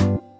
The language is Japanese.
you